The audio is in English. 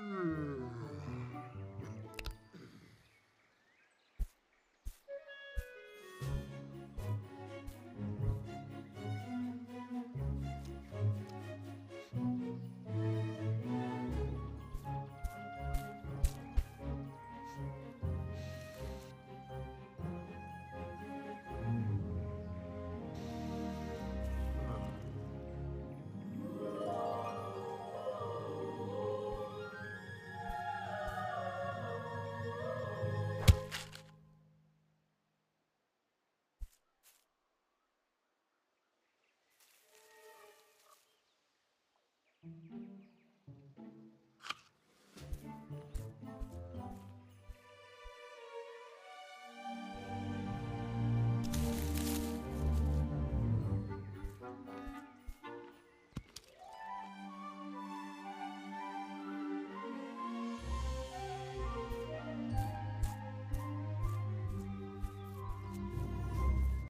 Hmm.